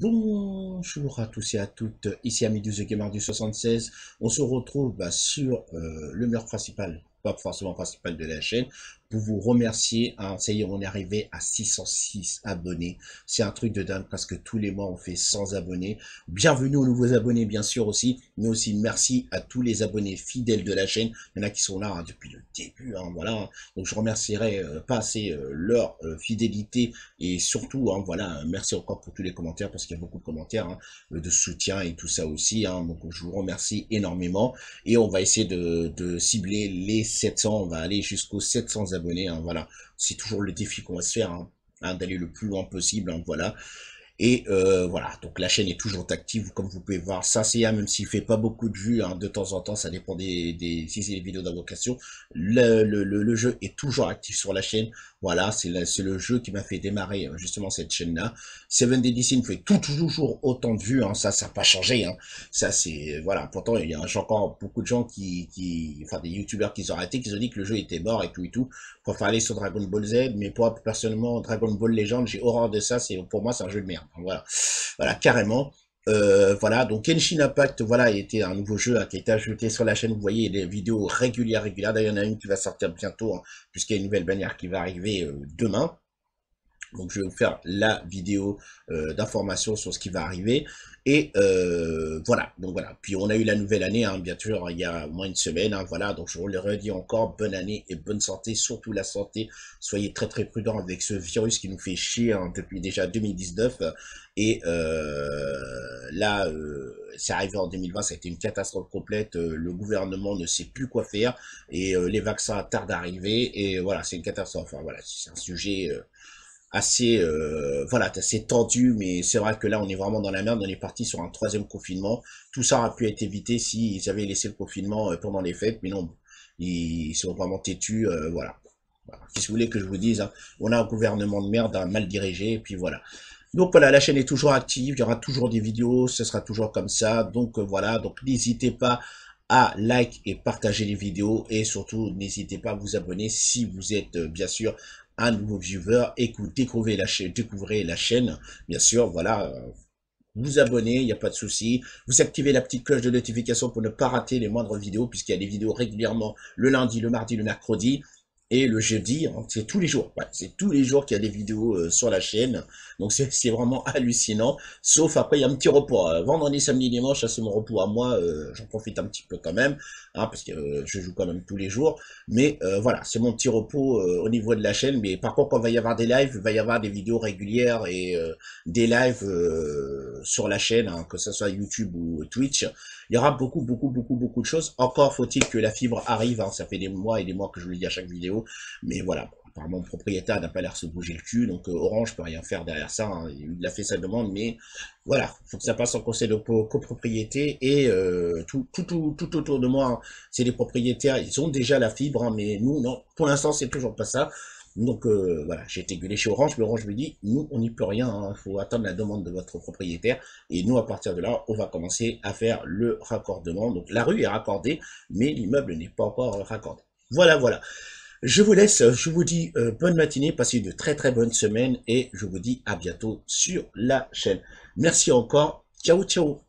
Bonjour à tous et à toutes, ici Amidus The Gamer du 76. On se retrouve bah, sur euh, le mur principal, pas forcément principal de la chaîne, pour vous remercier. Hein, ça y est, on est arrivé à 606 abonnés. C'est un truc de dingue parce que tous les mois, on fait 100 abonnés. Bienvenue aux nouveaux abonnés, bien sûr aussi. Mais aussi, merci à tous les abonnés fidèles de la chaîne. Il y en a qui sont là hein, depuis le début. Hein, voilà. Donc, je remercierai euh, pas assez euh, leur euh, fidélité. Et surtout, hein, voilà, merci encore pour tous les commentaires parce qu'il y a beaucoup de commentaires hein, de soutien et tout ça aussi. Hein, donc, je vous remercie énormément. Et on va essayer de, de cibler les 700. On va aller jusqu'aux 700 abonnés. Hein, voilà, c'est toujours le défi qu'on va se faire, hein, hein, d'aller le plus loin possible. voilà. Et euh, voilà, donc la chaîne est toujours active, comme vous pouvez voir. Ça, c'est même s'il fait pas beaucoup de vues, hein, de temps en temps, ça dépend des, des si c'est des vidéos d'invocation. Le, le, le, jeu est toujours actif sur la chaîne. Voilà, c'est le jeu qui m'a fait démarrer euh, justement cette chaîne-là. Seven Deadly fait tout, toujours autant de vues, hein, ça, ça n'a pas changé. Hein. Ça, c'est voilà. Pourtant, il y a encore beaucoup de gens qui, qui enfin des youtubeurs qui ont arrêté, qui ont dit que le jeu était mort et tout et tout. Pour aller sur Dragon Ball Z, mais pour personnellement Dragon Ball Legend, j'ai horreur de ça. C'est pour moi, c'est un jeu de merde. Voilà, carrément. Euh, voilà, donc Genshin Impact, voilà, était un nouveau jeu hein, qui a été ajouté sur la chaîne. Vous voyez des vidéos régulières, régulières. D'ailleurs, il y en a une qui va sortir bientôt, hein, puisqu'il y a une nouvelle bannière qui va arriver euh, demain. Donc je vais vous faire la vidéo euh, d'information sur ce qui va arriver. Et euh, voilà, donc voilà. Puis on a eu la nouvelle année, hein, bien sûr, il y a moins une semaine. Hein, voilà, donc je vous le redis encore, bonne année et bonne santé, surtout la santé. Soyez très très prudents avec ce virus qui nous fait chier hein, depuis déjà 2019. Et euh, là, c'est arrivé en 2020, ça a été une catastrophe complète. Le gouvernement ne sait plus quoi faire et les vaccins tardent à arriver. Et voilà, c'est une catastrophe. Voilà, c'est un sujet assez euh, voilà assez tendu mais c'est vrai que là on est vraiment dans la merde on est parti sur un troisième confinement tout ça aurait pu être évité s'ils avaient laissé le confinement euh, pendant les fêtes mais non ils sont vraiment têtus euh, voilà. si vous voulez que je vous dise hein, on a un gouvernement de merde mal dirigé puis voilà donc voilà, la chaîne est toujours active, il y aura toujours des vidéos, ce sera toujours comme ça. Donc voilà, donc n'hésitez pas à like et partager les vidéos et surtout n'hésitez pas à vous abonner si vous êtes bien sûr un nouveau viewer, écoute, découvrez la chaîne, découvrez la chaîne, bien sûr, voilà, euh, vous abonnez, il n'y a pas de souci. Vous activez la petite cloche de notification pour ne pas rater les moindres vidéos, puisqu'il y a des vidéos régulièrement le lundi, le mardi, le mercredi et le jeudi, hein, c'est tous les jours. c'est tous les jours qu'il y a des vidéos euh, sur la chaîne. Donc c'est vraiment hallucinant. Sauf après, il y a un petit repos. Euh, vendredi, samedi, dimanche, ça c'est mon repos à moi. Euh, J'en profite un petit peu quand même, hein, parce que euh, je joue quand même tous les jours. Mais voilà, c'est mon petit repos au niveau de la chaîne. Mais par contre, quand il va y avoir des lives, il va y avoir des vidéos régulières et des lives sur la chaîne, hein, que ce soit YouTube ou Twitch. Il y aura beaucoup, beaucoup, beaucoup, beaucoup de choses. Encore faut-il que la fibre arrive. Hein. Ça fait des mois et des mois que je le dis à chaque vidéo. Mais voilà, apparemment, mon propriétaire n'a pas l'air se bouger le cul. Donc, euh, Orange peut rien faire derrière ça. Hein. Il a fait sa demande. Mais voilà, faut que ça passe en conseil de copropriété. Et euh, tout, tout, tout, tout, autour de moi, hein, c'est des propriétaires. Ils ont déjà la fibre. Hein, mais nous, non. Pour l'instant, c'est toujours pas ça. Donc euh, voilà, j'ai été gueulé chez Orange, mais Orange me dit, nous, on n'y peut rien, il faut attendre la demande de votre propriétaire, et nous, à partir de là, on va commencer à faire le raccordement. Donc la rue est raccordée, mais l'immeuble n'est pas encore raccordé. Voilà, voilà. Je vous laisse, je vous dis euh, bonne matinée, passez une très très bonne semaine, et je vous dis à bientôt sur la chaîne. Merci encore, ciao ciao